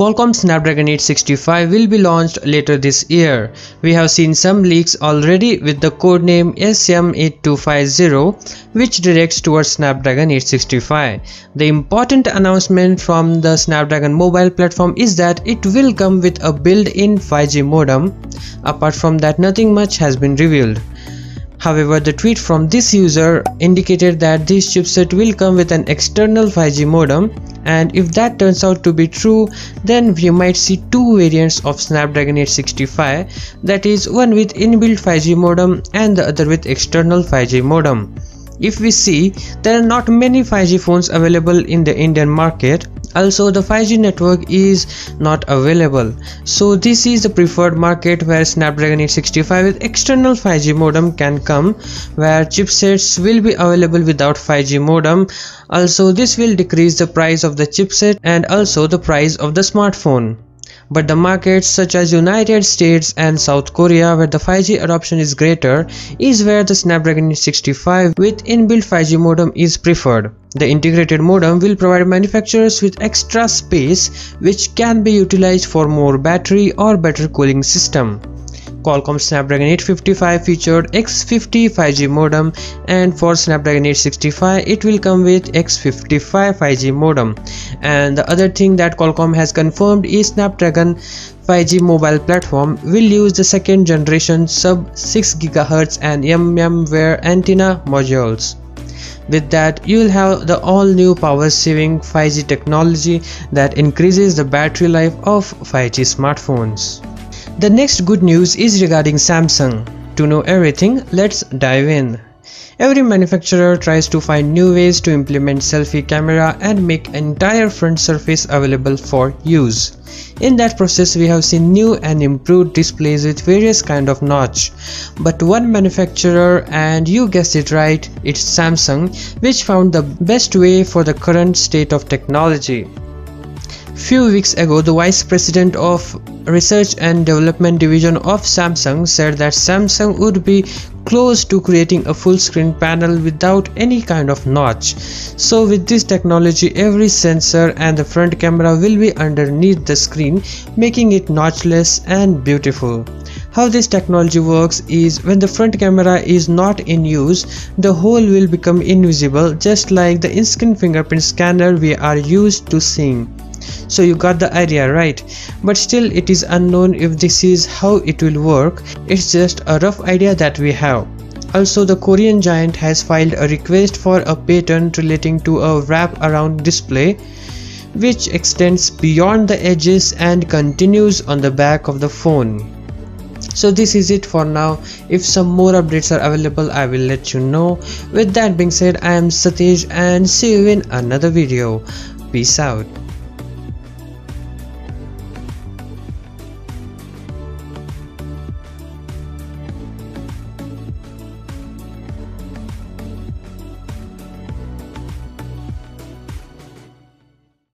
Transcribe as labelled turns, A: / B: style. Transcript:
A: Qualcomm Snapdragon 865 will be launched later this year. We have seen some leaks already with the codename SM8250 which directs towards Snapdragon 865. The important announcement from the Snapdragon mobile platform is that it will come with a built-in 5G modem. Apart from that nothing much has been revealed. However, the tweet from this user indicated that this chipset will come with an external 5G modem and if that turns out to be true then we might see two variants of Snapdragon 865 that is one with inbuilt 5G modem and the other with external 5G modem. If we see, there are not many 5G phones available in the Indian market. Also, the 5G network is not available. So this is the preferred market where Snapdragon 865 with external 5G modem can come, where chipsets will be available without 5G modem. Also, this will decrease the price of the chipset and also the price of the smartphone but the markets such as United States and South Korea where the 5G adoption is greater is where the Snapdragon 65 with inbuilt 5G modem is preferred. The integrated modem will provide manufacturers with extra space which can be utilized for more battery or better cooling system. Qualcomm Snapdragon 855 featured X50 5G modem and for Snapdragon 865 it will come with X55 5G modem and the other thing that Qualcomm has confirmed is Snapdragon 5G mobile platform will use the second generation sub 6 GHz and mmWave antenna modules. With that, you will have the all new power saving 5G technology that increases the battery life of 5G smartphones. The next good news is regarding Samsung. To know everything, let's dive in. Every manufacturer tries to find new ways to implement selfie camera and make entire front surface available for use. In that process we have seen new and improved displays with various kind of notch. But one manufacturer and you guessed it right, it's Samsung which found the best way for the current state of technology. Few weeks ago, the Vice President of Research and Development Division of Samsung said that Samsung would be close to creating a full screen panel without any kind of notch. So with this technology, every sensor and the front camera will be underneath the screen, making it notchless and beautiful. How this technology works is when the front camera is not in use, the hole will become invisible just like the in-screen fingerprint scanner we are used to seeing so you got the idea right? But still it is unknown if this is how it will work. It's just a rough idea that we have. Also the Korean giant has filed a request for a patent relating to a wrap around display which extends beyond the edges and continues on the back of the phone. So this is it for now. If some more updates are available i will let you know. With that being said i am satish and see you in another video. Peace out